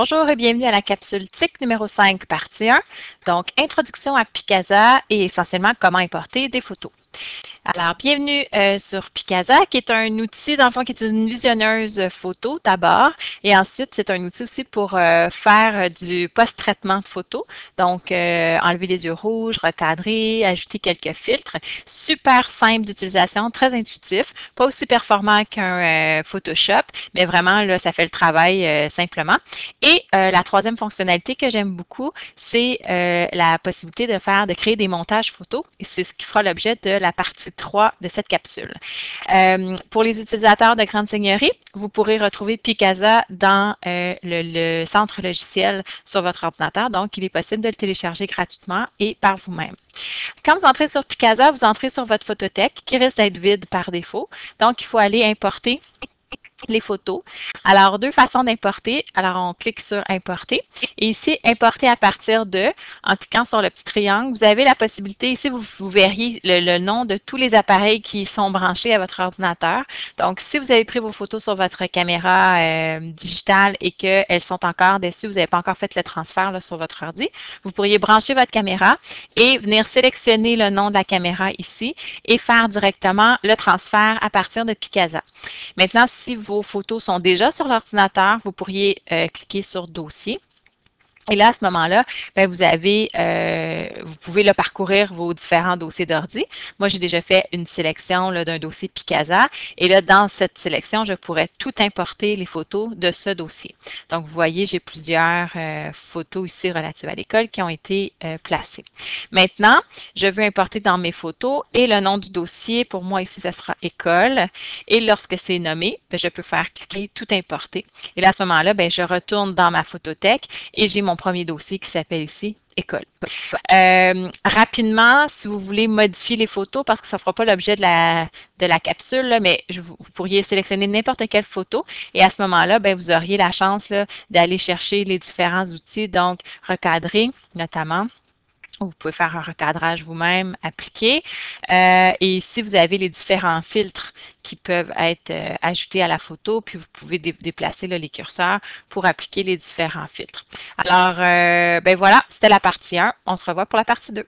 Bonjour et bienvenue à la capsule TIC numéro 5, partie 1. Donc, introduction à Picasa et essentiellement comment importer des photos. Alors, bienvenue euh, sur Picasa, qui est un outil, dans le fond, qui est une visionneuse photo d'abord. Et ensuite, c'est un outil aussi pour euh, faire du post-traitement de photos. Donc, euh, enlever les yeux rouges, recadrer, ajouter quelques filtres. Super simple d'utilisation, très intuitif. Pas aussi performant qu'un Photoshop, mais vraiment, là, ça fait le travail simplement. Et la troisième fonctionnalité que j'aime beaucoup, c'est la possibilité de faire, de créer des montages photos. C'est ce qui fera l'objet de la partie 3 de cette capsule. Euh, pour les utilisateurs de Grande Seigneurie, vous pourrez retrouver Picasa dans euh, le, centre logiciel sur votre ordinateur. Donc, il est possible de le télécharger gratuitement et par vous-même. Quand vous entrez sur Picasa, vous entrez sur votre photothèque qui risque d'être vide par défaut. Donc, il faut aller importer les photos. Alors, deux façons d'importer. Alors, on clique sur Importer. Et ici, Importer à partir de, en cliquant sur le petit triangle, vous avez la possibilité, ici, vous, verriez le, nom de tous les appareils qui sont branchés à votre ordinateur. Donc, si vous avez pris vos photos sur votre caméra euh, digitale et qu'elles sont encore dessus, vous n'avez pas encore fait le transfert sur votre ordi, vous pourriez brancher votre caméra et venir sélectionner le nom de la caméra ici et faire directement le transfert à partir de Picasa. Maintenant, si vous vos photos sont déjà sur l'ordinateur, vous pourriez euh, cliquer sur Dossier. Et là, à ce moment-là, ben, vous avez, euh, vous pouvez le parcourir vos différents dossiers d'ordi. Moi, j'ai déjà fait une sélection d'un dossier Picasa. Et là, dans cette sélection, je pourrais tout importer les photos de ce dossier. Donc, vous voyez, j'ai plusieurs euh, photos ici relatives à l'école qui ont été euh, placées. Maintenant, je veux importer dans mes photos et le nom du dossier, pour moi ici, ça sera école. Et lorsque c'est nommé, ben, je peux faire cliquer tout importer. Et là, à ce moment-là, ben, je retourne dans ma photothèque et j'ai mon premier dossier qui s'appelle ici école. Euh, rapidement, si vous voulez modifier les photos, parce que ça ne fera pas l'objet de la, de la capsule, mais vous, pourriez sélectionner n'importe quelle photo et à ce moment-là, ben, vous auriez la chance d'aller chercher les différents outils, donc recadrer notamment. Vous pouvez faire un recadrage vous-même, appliquer. Euh, et ici, vous avez les différents filtres qui peuvent être euh, ajoutés à la photo, puis vous pouvez déplacer les curseurs pour appliquer les différents filtres. Alors, euh, ben voilà, c'était la partie 1. On se revoit pour la partie 2.